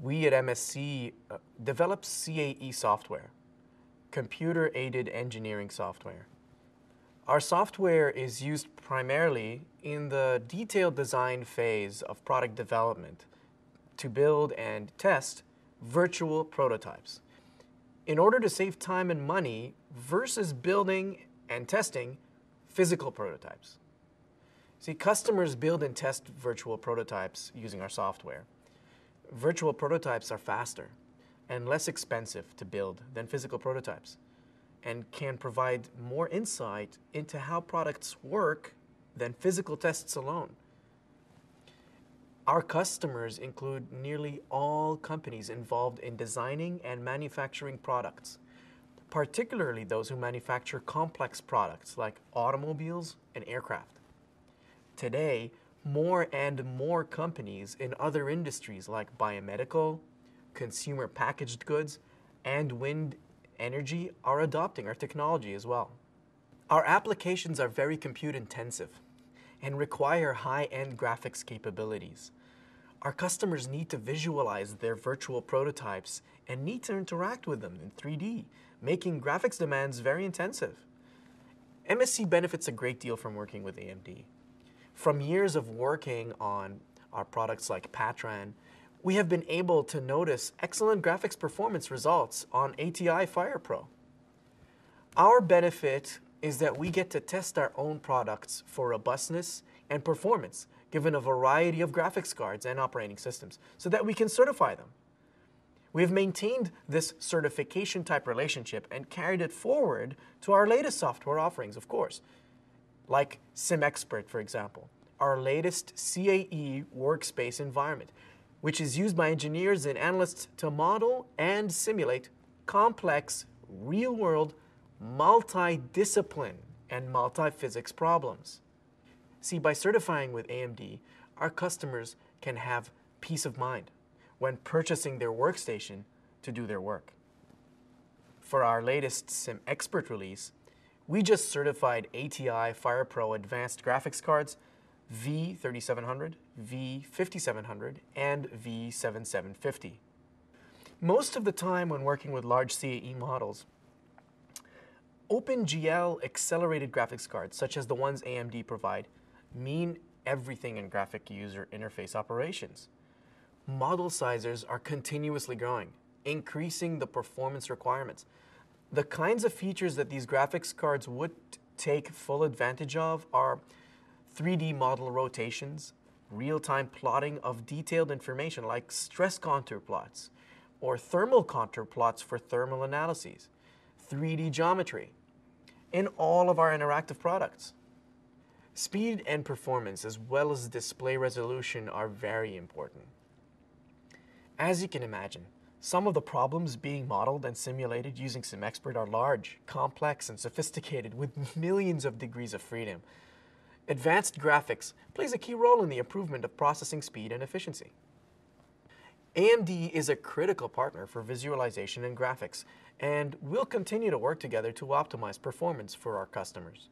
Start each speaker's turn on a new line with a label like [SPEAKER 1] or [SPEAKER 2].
[SPEAKER 1] we at MSC uh, develop CAE software, computer aided engineering software. Our software is used primarily in the detailed design phase of product development to build and test virtual prototypes. In order to save time and money versus building and testing physical prototypes. See, customers build and test virtual prototypes using our software. Virtual prototypes are faster and less expensive to build than physical prototypes and can provide more insight into how products work than physical tests alone. Our customers include nearly all companies involved in designing and manufacturing products, particularly those who manufacture complex products like automobiles and aircraft. Today, more and more companies in other industries like biomedical, consumer packaged goods, and wind energy are adopting our technology as well. Our applications are very compute intensive and require high-end graphics capabilities. Our customers need to visualize their virtual prototypes and need to interact with them in 3D, making graphics demands very intensive. MSC benefits a great deal from working with AMD. From years of working on our products like Patran, we have been able to notice excellent graphics performance results on ATI FirePro. Our benefit is that we get to test our own products for robustness and performance given a variety of graphics cards and operating systems so that we can certify them. We have maintained this certification type relationship and carried it forward to our latest software offerings, of course, like SimXpert, for example, our latest CAE workspace environment, which is used by engineers and analysts to model and simulate complex, real-world, multi-discipline and multi-physics problems. See, by certifying with AMD, our customers can have peace of mind when purchasing their workstation to do their work. For our latest SimXpert release, we just certified ATI FirePro advanced graphics cards V3700, V5700, and V7750. Most of the time when working with large CAE models, OpenGL accelerated graphics cards, such as the ones AMD provide, mean everything in graphic user interface operations. Model sizes are continuously growing, increasing the performance requirements. The kinds of features that these graphics cards would take full advantage of are 3D model rotations, real-time plotting of detailed information like stress contour plots, or thermal contour plots for thermal analyses, 3D geometry, in all of our interactive products. Speed and performance, as well as display resolution, are very important. As you can imagine, some of the problems being modeled and simulated using SimXpert are large, complex, and sophisticated with millions of degrees of freedom. Advanced graphics plays a key role in the improvement of processing speed and efficiency. AMD is a critical partner for visualization and graphics, and we'll continue to work together to optimize performance for our customers.